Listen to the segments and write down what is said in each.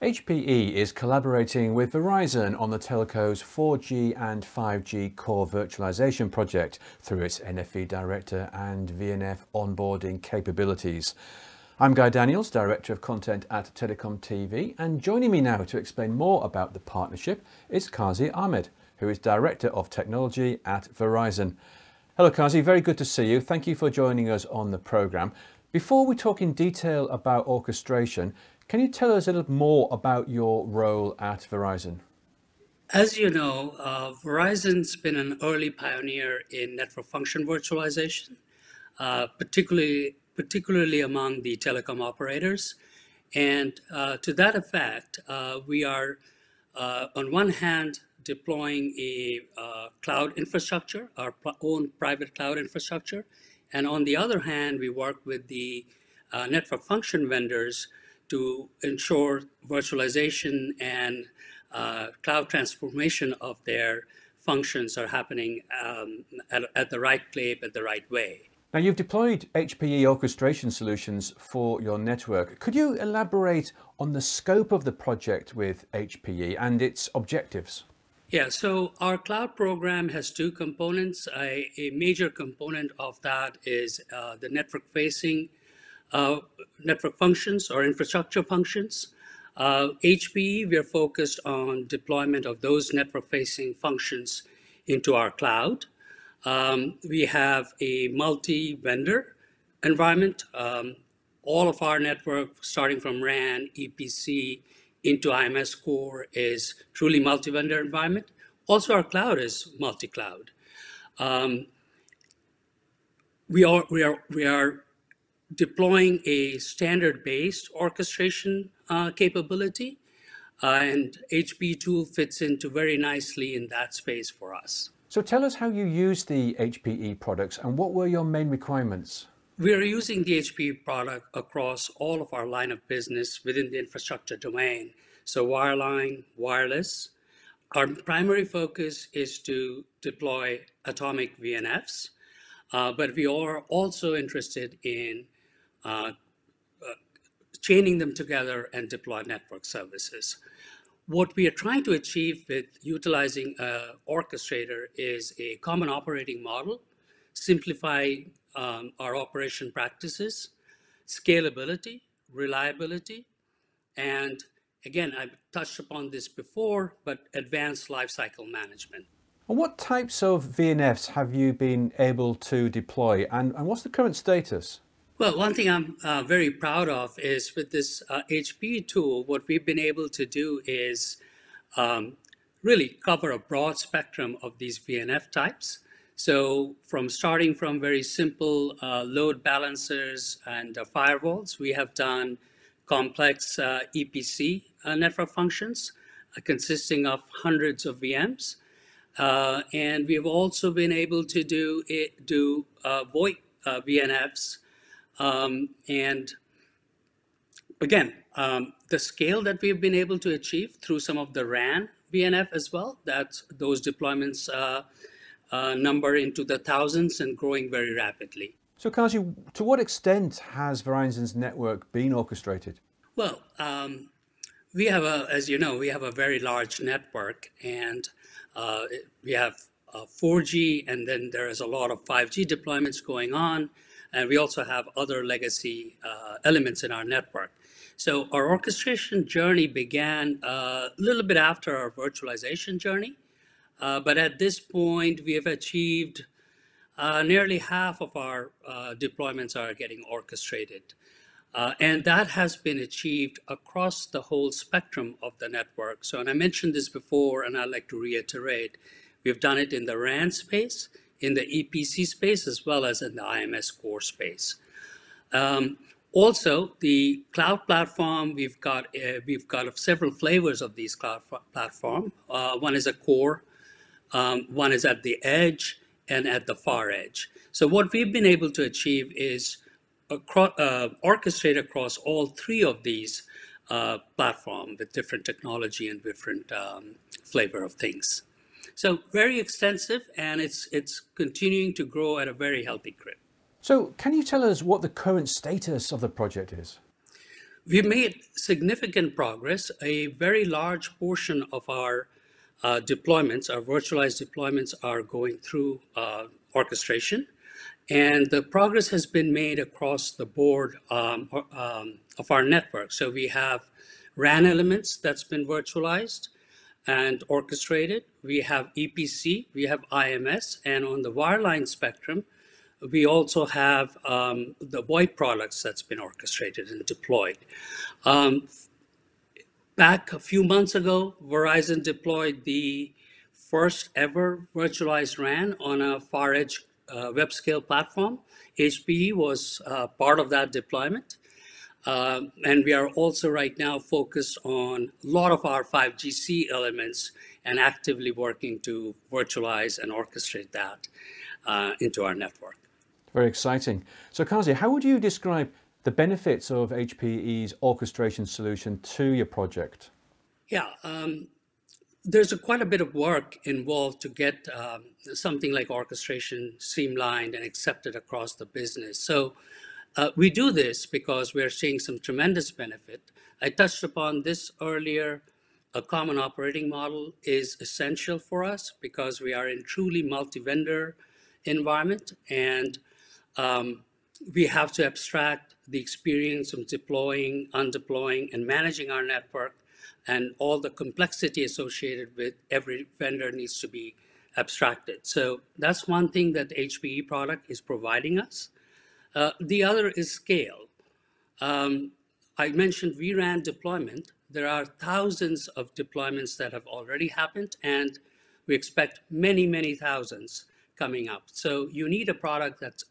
HPE is collaborating with Verizon on the telco's 4G and 5G core virtualization project through its NFV Director and VNF onboarding capabilities. I'm Guy Daniels, Director of Content at TelecomTV, and joining me now to explain more about the partnership is Kazi Ahmed, who is Director of Technology at Verizon. Hello Kazi, very good to see you. Thank you for joining us on the programme. Before we talk in detail about orchestration, can you tell us a little more about your role at Verizon? As you know, uh, Verizon's been an early pioneer in network function virtualization, uh, particularly particularly among the telecom operators. And uh, to that effect, uh, we are uh, on one hand deploying a uh, cloud infrastructure, our own private cloud infrastructure, and on the other hand, we work with the network function vendors to ensure virtualization and uh, cloud transformation of their functions are happening um, at, at the right clip, at the right way. Now, you've deployed HPE orchestration solutions for your network. Could you elaborate on the scope of the project with HPE and its objectives? Yeah, so our cloud program has two components. A, a major component of that is uh, the network facing uh, network functions or infrastructure functions. Uh, HPE, we are focused on deployment of those network-facing functions into our cloud. Um, we have a multi-vendor environment. Um, all of our network, starting from RAN, EPC, into IMS core is truly multi-vendor environment. Also, our cloud is multi-cloud. Um, we are we are we are deploying a standard-based orchestration uh, capability, uh, and HPE tool fits into very nicely in that space for us. So tell us how you use the HPE products and what were your main requirements? We are using the HPE product across all of our line of business within the infrastructure domain. So wireline, wireless. Our primary focus is to deploy atomic VNFs, uh, but we are also interested in chaining them together and deploy network services. What we are trying to achieve with utilizing an orchestrator is a common operating model, simplify um, our operation practices, scalability, reliability, and again, I've touched upon this before, but advanced lifecycle management. What types of VNFs have you been able to deploy and, and what's the current status? Well, one thing I'm uh, very proud of is with this uh, HPE tool, what we've been able to do is um, really cover a broad spectrum of these VNF types. So from starting from very simple uh, load balancers and uh, firewalls, we have done complex uh, EPC uh, network functions consisting of hundreds of VMs. and we've also been able to do, it, do VoIP VNFs um, and again, um, the scale that we've been able to achieve through some of the RAN VNF as well, that those deployments uh, uh, number into the thousands and growing very rapidly. So Kazi, to what extent has Verizon's network been orchestrated? Well, um, we have a, as you know, we have a very large network and uh, we have 4G uh, and then there is a lot of 5G deployments going on. And we also have other legacy uh, elements in our network. So our orchestration journey began uh, a little bit after our virtualization journey. Uh, but at this point, we have achieved uh, nearly half of our uh, deployments are getting orchestrated. Uh, and that has been achieved across the whole spectrum of the network. So, and I mentioned this before, and I'd like to reiterate, we've done it in the RAN space, in the EPC space as well as in the IMS core space. Um, also, the cloud platform, we've got uh, we've got several flavors of these cloud platform. Uh, one is a core, um, one is at the edge, and at the far edge. So what we've been able to achieve is across, uh, orchestrate across all three of these uh, platform with different technology and different um, flavor of things. So very extensive and it's, it's continuing to grow at a very healthy clip. So can you tell us what the current status of the project is? we've made significant progress. A very large portion of our uh, deployments, our virtualized deployments, are going through uh, orchestration. And the progress has been made across the board um, um, of our network. So we have RAN elements that's been virtualized and orchestrated. We have EPC, we have IMS, and on the wireline spectrum, we also have um, the VoIP products that's been orchestrated and deployed. Um, back a few months ago, Verizon deployed the first ever virtualized RAN on a far edge uh, web scale platform. HPE was uh, part of that deployment. Um, and we are also right now focused on a lot of our 5GC elements and actively working to virtualize and orchestrate that uh, into our network. Very exciting. So Kazi, how would you describe the benefits of HPE's orchestration solution to your project? Yeah, um, there's a, quite a bit of work involved to get um, something like orchestration streamlined and accepted across the business. So uh, we do this because we're seeing some tremendous benefit. I touched upon this earlier. A common operating model is essential for us because we are in truly multi-vendor environment and um, we have to abstract the experience of deploying, undeploying, and managing our network and all the complexity associated with every vendor needs to be abstracted. So that's one thing that the HPE product is providing us. Uh, the other is scale. Um, I mentioned vRAN deployment. There are thousands of deployments that have already happened, and we expect many, many thousands coming up. So you need a product that's,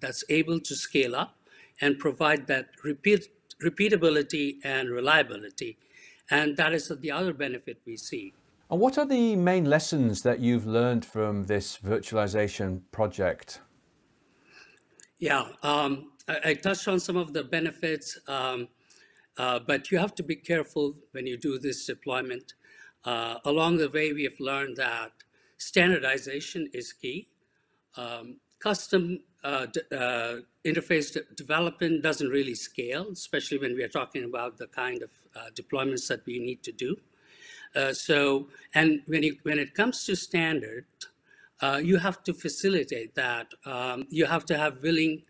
that's able to scale up and provide that repeat, repeatability and reliability. And that is the other benefit we see. And what are the main lessons that you've learned from this virtualization project? Yeah, um, I, I, touched on some of the benefits, um, uh, but you have to be careful when you do this deployment. Uh, along the way, we have learned that standardization is key. Um, custom uh, uh interface de development doesn't really scale, especially when we are talking about the kind of uh, deployments that we need to do. Uh, so, and when, you, when it comes to standard, uh, you have to facilitate that. Um, you have to have willing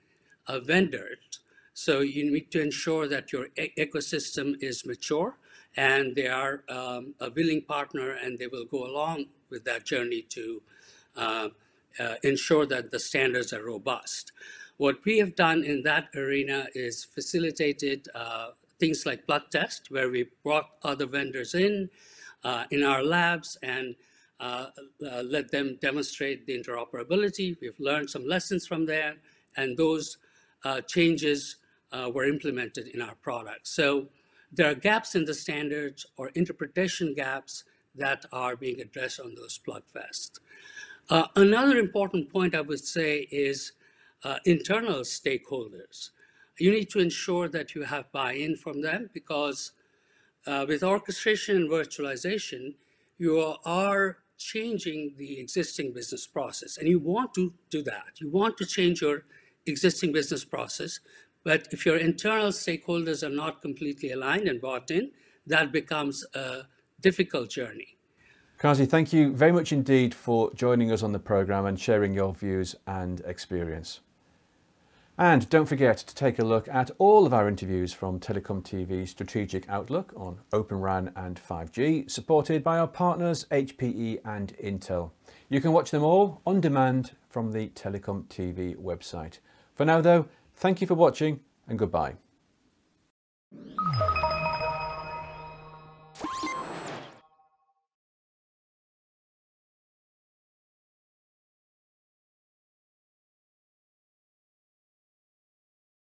uh, vendors. So you need to ensure that your e ecosystem is mature and they are um, a willing partner and they will go along with that journey to uh, uh, ensure that the standards are robust. What we have done in that arena is facilitated uh, things like plugfest, where we brought other vendors in, uh, in our labs and uh, uh, let them demonstrate the interoperability. We've learned some lessons from there, and those uh, changes uh, were implemented in our product. So there are gaps in the standards or interpretation gaps that are being addressed on those plugfests. Uh, another important point I would say is uh, internal stakeholders. You need to ensure that you have buy-in from them because with orchestration and virtualization, you are changing the existing business process. And you want to do that. You want to change your existing business process. But if your internal stakeholders are not completely aligned and bought in, that becomes a difficult journey. Kazi, thank you very much indeed for joining us on the programme and sharing your views and experience. And don't forget to take a look at all of our interviews from TelecomTV's Strategic Outlook on Open RAN and 5G, supported by our partners HPE and Intel. You can watch them all on demand from the TelecomTV website. For now though, thank you for watching and goodbye.